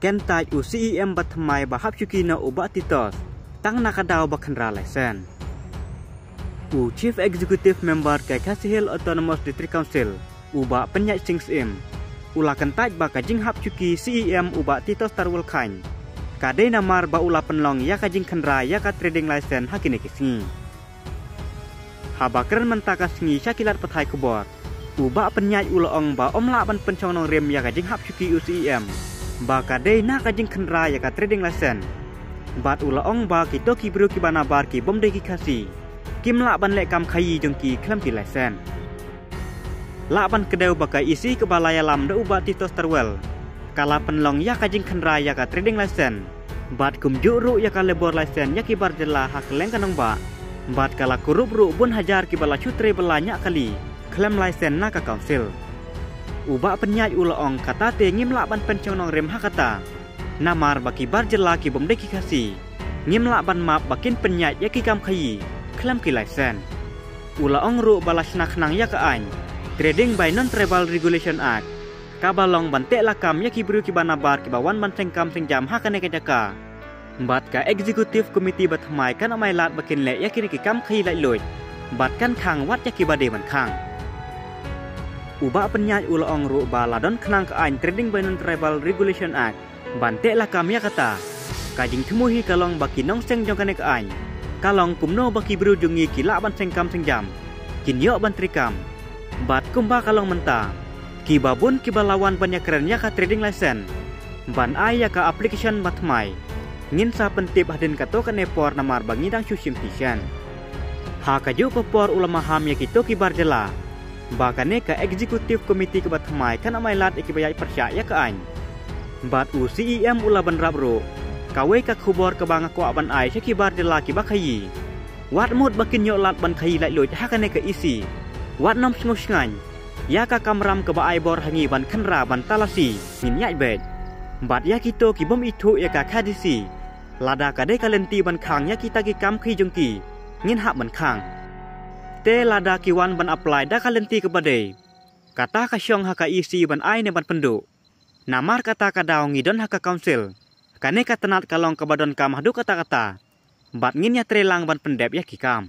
ken tai u CEM bat thmai ba hap chuki na titos. Tang na kadau ba khanra lesen u Chief Executive Member kai Autonomous District Council uba penyai sing sim. Ula kentaj ba kajing hap chuki CEM uba titos tarwal khain. Kadai namar ba ula penlong ya kajing khanra ya ka trading license hakini kisingi habakran mentaka singi syakilat pathai kubor uba penyai ula ong ba omla ban pencong nong rem ya kajing hap chuki UCEM ba kadai na kajing khanra ya ka trading license bat ula ong ba ki to ki bru ki bana bar ki bom de ki khasi. Kim la ban le kam khayi jong ki khlam ki license la ban kedeu bakai isi ke balaya lam de uba titos terwel kala penlong ya kajing khanra ya trading license bat kum juru ya ka labor license ya ki bar jela hak leng kanong ba. Bat kala kurup ru bun hajar ki bala chutre belanya kali klaim license na ka council uba penyai ula ong kata te ngim la ban pencong nong rem hakata namar baki bar jela ki bom deki kasi. Ngim la ban map bakin penyai ya ki kam khayi klaim ki license ula ong ru balas nak nang ya ka ain. Trading by non tribal regulation act. Kabalong bante lakam ya ki bru ki banabar ki bawan ban sengkam sengjam hakane ka jaka bat ka executive committee bat mai kan amai lat bakin le ya ki ki kam khai lai loi bat kan khang wat ya ki bade man khang uba penyai ula ong ru ba ladon khnang ka ain trading non tribal regulation act. Bante lakam ya kata. Kajing thumuhi kalong baki nong seng jong kane ka ain. Kalong kumno baki bru jungi ki la ban sengkam sengjam kin yo ban trikam. Bat kumba kalong menta. Ki babun ki balawan banyak keren ya ka trading license. Ban ai ya ka application matmai ngin sa pentip hadin kato ka nepor namar bangi dang susim tisan ha ka ju popor ulama ham ya kito ki barjela bakane ka executive committee ke batmai kan amai lat ikibayai persya ya ka ain. Bat u CEM ula ban rabro kawe ka khubor ka banga ko aban ai ki barjela ki bakayi wat mut bakin yo lat ban khayi lai loi hakane ka isi. Wat nom sngo sngan ya ka kamram ke ba bor hangi ban khenra ban talasi. Min nyai bet. Bat ya kito ki bom itu ya ka khadisi lada ka de kalenti ban khang ya kita ki kam ki. Ngin hak ban khang te lada ki wan ban apply da kalenti ke bade kata ka syong haka isi ban ai ne ban pendu namar kata ka daw ngidon haka council. Kane ka tenat kalong ke badon kam hadu kata-kata bat ngin ya trelang ban pendep ya ki kam